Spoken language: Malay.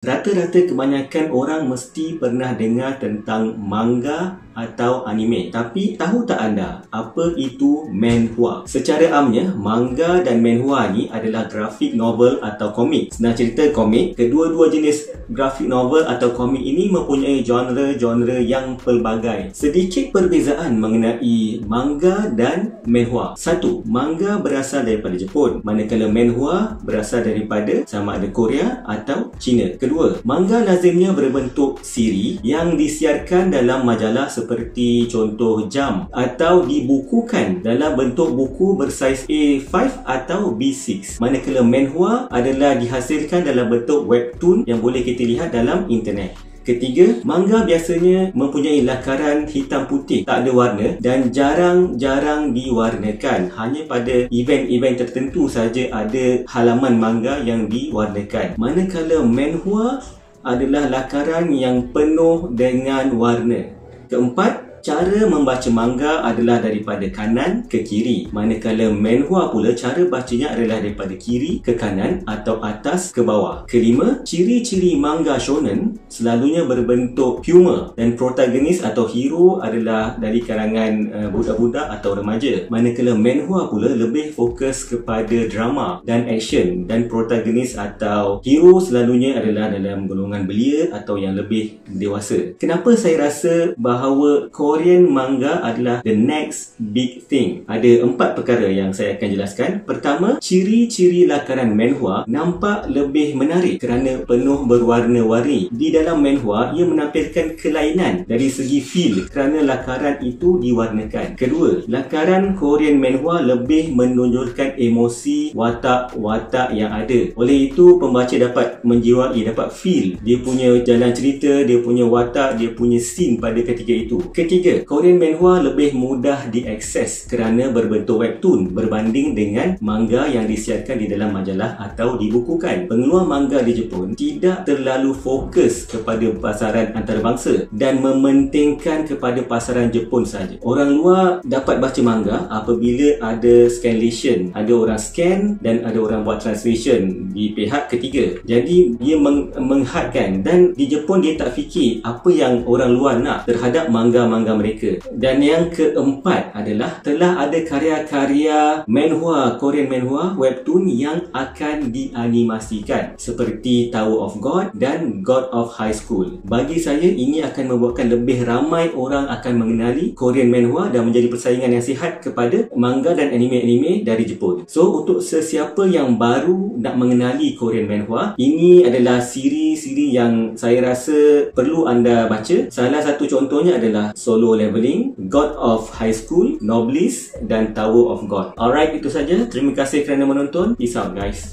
Rata-rata kebanyakan orang mesti pernah dengar tentang manga atau anime. Tapi tahu tak anda apa itu manhwa? Secara amnya, manga dan manhwa ni adalah grafik novel atau komik. Senang cerita komik, kedua-dua jenis grafik novel atau komik ini mempunyai genre-genre yang pelbagai. Sedikit perbezaan mengenai manga dan manhwa. Satu, manga berasal daripada Jepun, manakala manhwa berasal daripada sama ada Korea atau China kedua, manga lazimnya berbentuk siri yang disiarkan dalam majalah seperti contoh Jam atau dibukukan dalam bentuk buku bersaiz A5 atau B6. Manakala manhwa adalah dihasilkan dalam bentuk webtoon yang boleh kita lihat dalam internet. Ketiga, manga biasanya mempunyai lakaran hitam putih, tak ada warna dan jarang-jarang diwarnakan. Hanya pada event-event tertentu saja ada halaman manga yang diwarnakan. Manakala manhwa adalah lakaran yang penuh dengan warna. Keempat, Cara membaca manga adalah daripada kanan ke kiri. Manakala manhwa pula cara bacanya adalah daripada kiri ke kanan atau atas ke bawah. Kelima, ciri-ciri manga shonen selalunya berbentuk humor dan protagonis atau hero adalah dari kalangan uh, budak-budak atau remaja. Manakala manhwa pula lebih fokus kepada drama dan action dan protagonis atau hero selalunya adalah dalam golongan belia atau yang lebih dewasa. Kenapa saya rasa bahawa Korean manga adalah the next big thing. Ada empat perkara yang saya akan jelaskan. Pertama, ciri-ciri lakaran manhwa nampak lebih menarik kerana penuh berwarna-warni. Di dalam manhwa, ia menampilkan kelainan dari segi feel kerana lakaran itu diwarnakan. Kedua, lakaran Korean manhwa lebih menunjukkan emosi watak-watak yang ada. Oleh itu, pembaca dapat menjiwai, dapat feel dia punya jalan cerita, dia punya watak, dia punya scene pada ketika itu. Ketika ketiga, Korean manhwa lebih mudah diakses kerana berbentuk webtoon berbanding dengan manga yang disiarkan di dalam majalah atau dibukukan. Pengeluar manga di Jepun tidak terlalu fokus kepada pasaran antarabangsa dan mementingkan kepada pasaran Jepun saja. Orang luar dapat baca manga apabila ada scanlation, ada orang scan dan ada orang buat translation di pihak ketiga. Jadi dia meng- menghadkan dan di Jepun dia tak fikir apa yang orang luar nak terhadap manga-manga manga mereka. Dan yang keempat adalah telah ada karya-karya manhwa, Korean manhwa, webtoon yang akan dianimasikan seperti Tower of God dan God of High School. Bagi saya ini akan membuatkan lebih ramai orang akan mengenali Korean manhwa dan menjadi persaingan yang sihat kepada manga dan anime-anime dari Jepun. So untuk sesiapa yang baru nak mengenali Korean manhwa, ini adalah siri-siri yang saya rasa perlu anda baca. Salah satu contohnya adalah Solo solo leveling, God of High School, Nobliss dan Tower of God. Alright, itu saja. Terima kasih kerana menonton. Peace out guys.